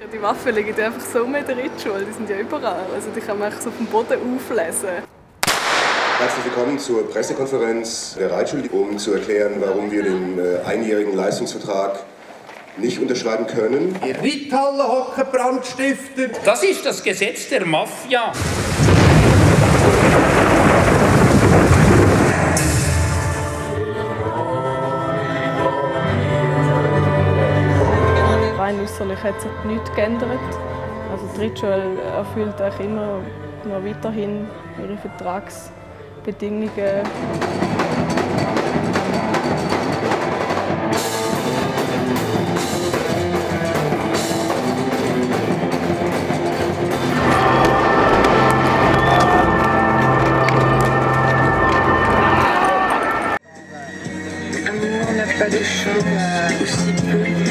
Die Waffen liegen einfach so in der Ritschule, die sind ja überall. Also die kann man einfach so auf dem Boden auflesen. Herzlich willkommen zur Pressekonferenz der Reitschule, um zu erklären, warum wir den äh, einjährigen Leistungsvertrag nicht unterschreiben können. Die Reithalle hocken Brandstifter. Das ist das Gesetz der Mafia. rein äußerlich hat sich nichts geändert. Also die Ritual erfüllt auch immer noch weiterhin ihre Vertragsbedingungen. Pas de choses aussi peu